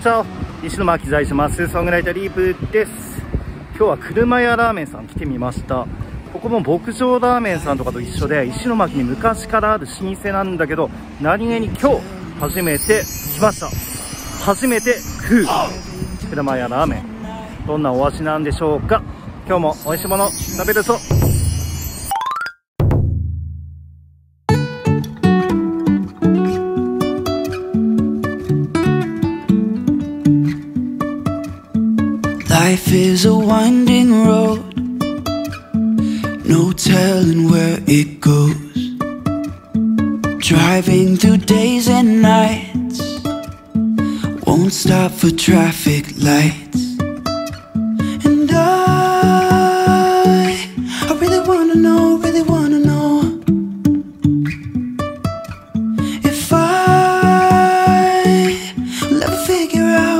チャオ石巻在住マッスルソングライターリープです。今日は車屋ラーメンさん来てみました。ここも牧場ラーメンさんとかと一緒で石巻に昔からある老舗なんだけど何気に今日初めて来ました。初めて食う車屋ラーメン。どんなお味なんでしょうか。今日も美味しいもの食べるぞ。Life is a winding road, no telling where it goes. Driving through days and nights, won't stop for traffic lights. And I, I really wanna know, really wanna know if I will ever figure out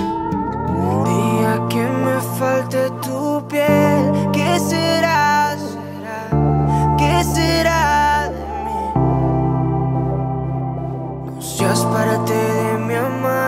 Mi amanecer,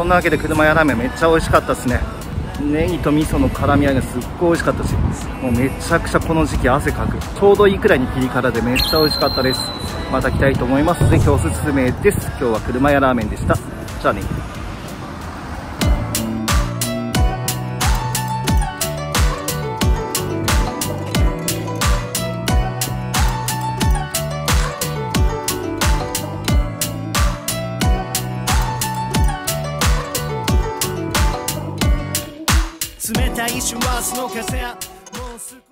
そんなわけで車屋ラーメンめっちゃ美味しかったですね。ネギと味噌の絡み合いがすっごい美味しかったしもうめちゃくちゃこの時期汗かく。ちょうどいいくらいにピリ辛でめっちゃ美味しかったです。また来たいと思います。ぜひおすすめです。今日は車屋ラーメンでした。じゃあね。一瞬はその風もうすぐ